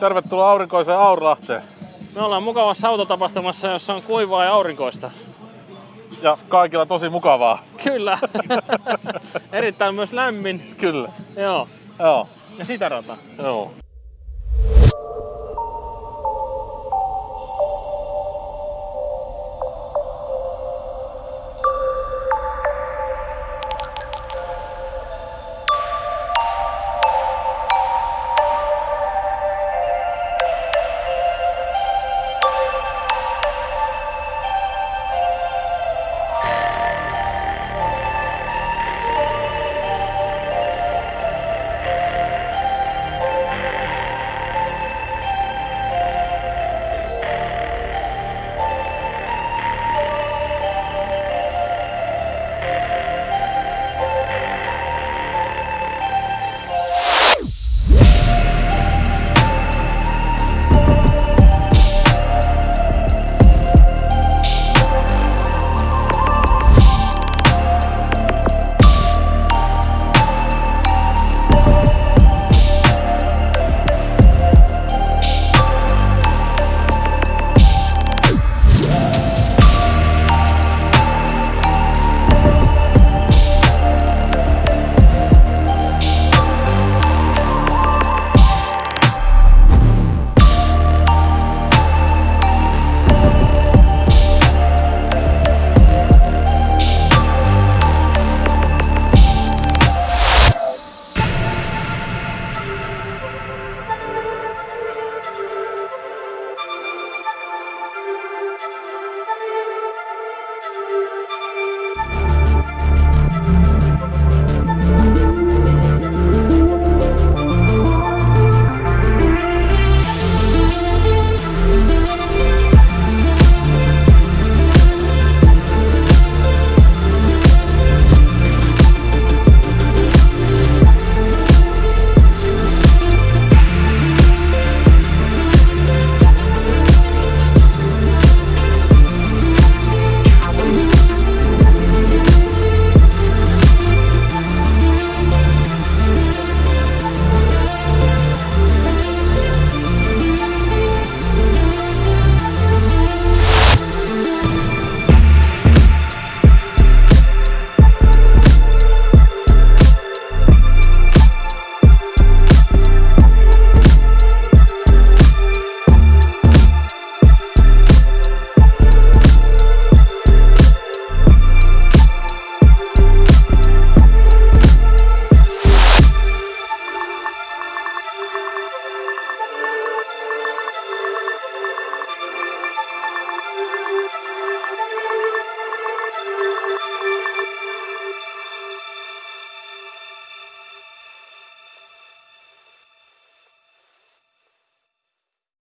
Tervetuloa aurinkoiseen Aurlahteen. Me ollaan mukavassa autotapahtumassa, jossa on kuivaa ja aurinkoista. Ja kaikilla tosi mukavaa. Kyllä. Erittäin myös lämmin. Kyllä. Joo. Joo. Ja sitä rata. Joo.